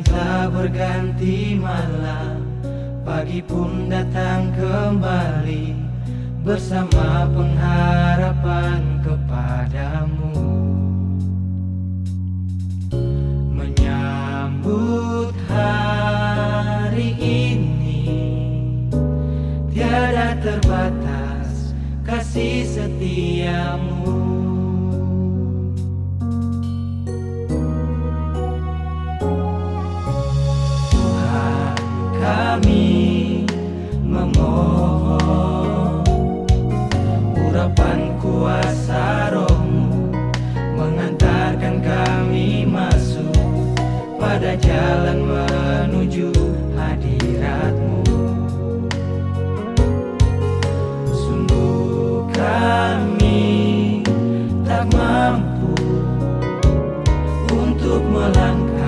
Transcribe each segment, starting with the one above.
Siang telah berganti malam. Pagi pun datang kembali Bersama pengharapan kepadamu. Menyambut hari ini Tiada terbatas kasih setiamu kami memohon Urapan kuasa rohmu Mengantarkan kami masuk Pada jalan menuju hadiratmu. Sungguh kami tak mampu Untuk melangkah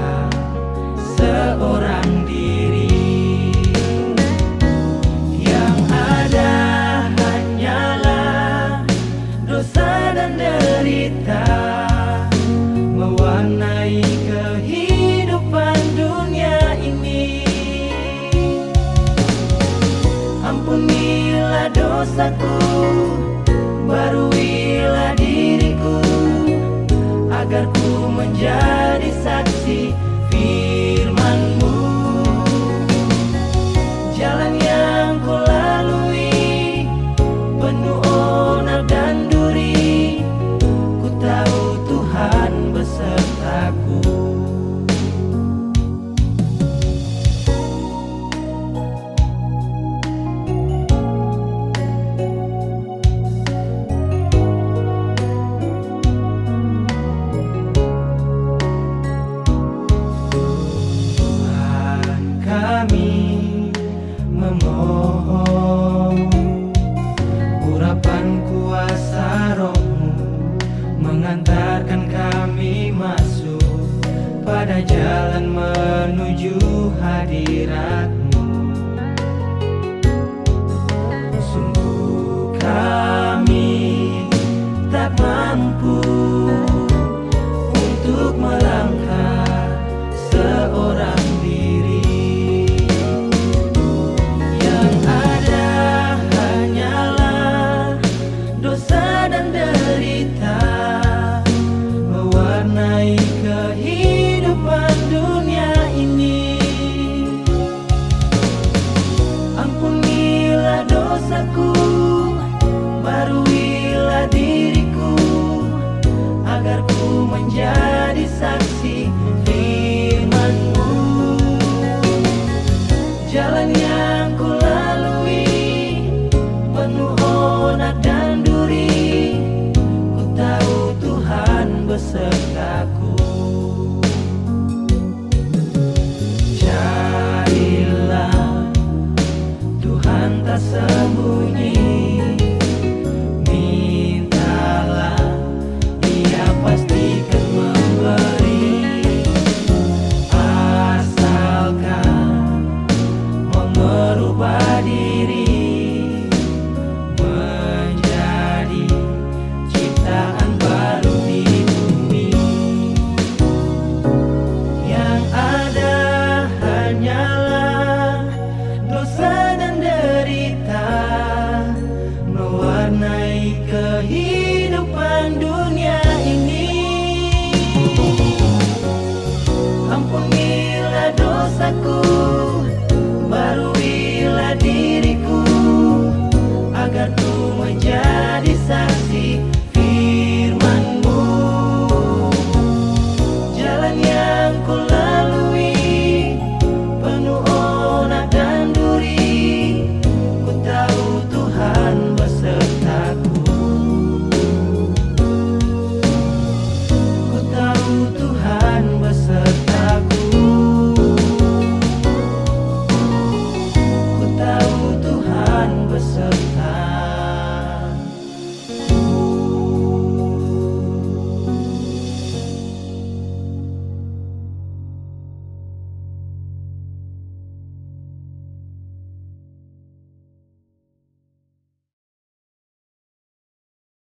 derita Mewarnai kehidupan dunia ini. Ampunilah dosaku Baruilah diriku Agar ku menjadi Mengantarkan kami masuk Pada jalan menuju hadiratmu Baruilah diriku Agar ku menjadi saksi firmanmu. Jalan yang ku lalui Penuh onak dan duri Ku tahu Tuhan beserta sembunyi here.